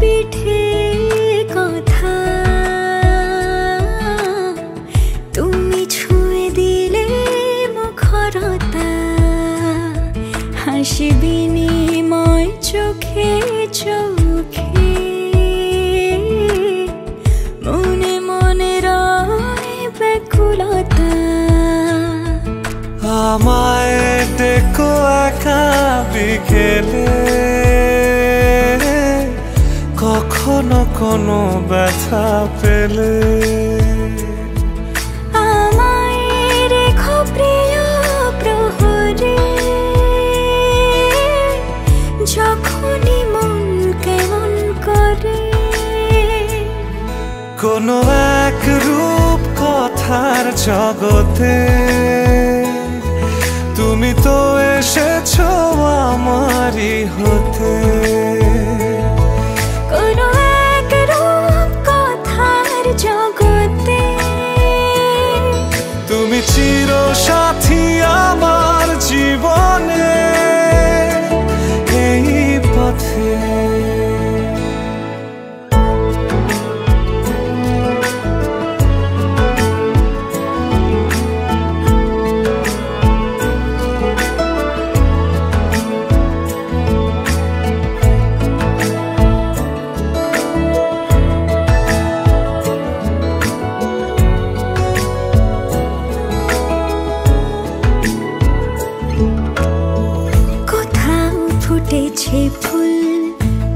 পিঠে কথা। তুমি ছুঁয়ে দিলে মুখরতা চোখে মনে মনে ব্যাকুলতা। আমায় ডেকো একা বিকেলে কোনো ব্যথা পেলে। কোনো এক রূপ কথার জগতে তুমি তো এসেছ আমারই হতে। ফুটেছে ফুল,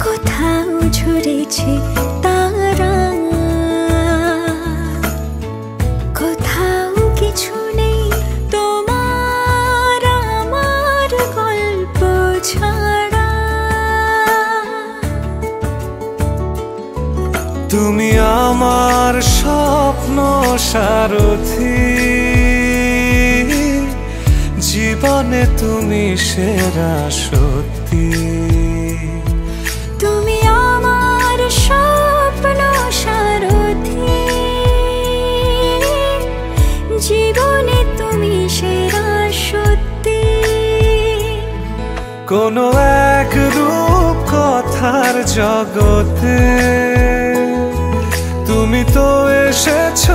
কোথাও ঝরেছে তারা। কোথাও কিছু নেই তোমার আমার গল্প ছাড়া। তুমি আমার স্বপ্ন সারথি। জীবনে তুমি সেরা সত্যি তুমি আমার স্বপ্ন সারথি। জীবনে তুমি সেরা সত্যি। কোনো এক রূপ কথার জগতে তুমি তো এসেছ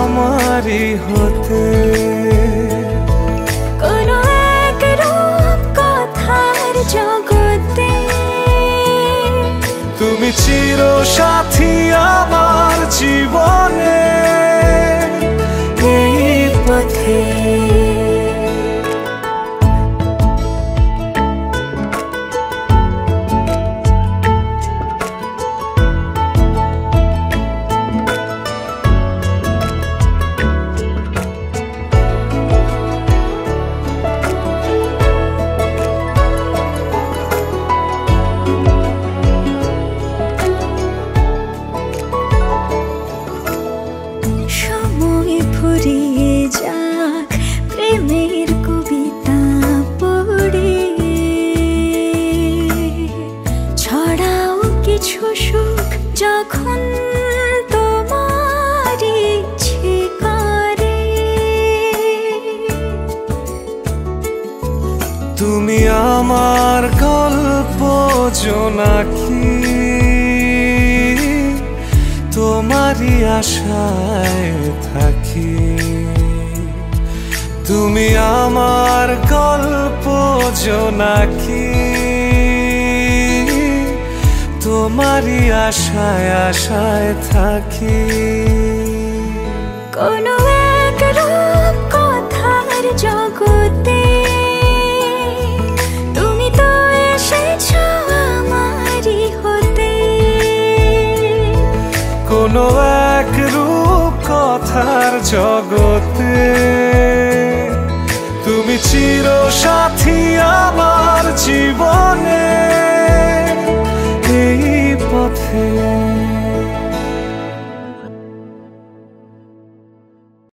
আমারই হতে। তুমি চির সাথী আমার জীবনে। যখন তুমি আমার গল্প জোনাকি তোমারই আশায় থাকি। তুমি আমার গল্প জোনাকি তোমারই আশায় আশায় থাকি। কোনো এক রূপ কথার জগতে তুমি তো এসেছ আমারই হতে। কোনো এক রূপ কথার জগতে তুমি চির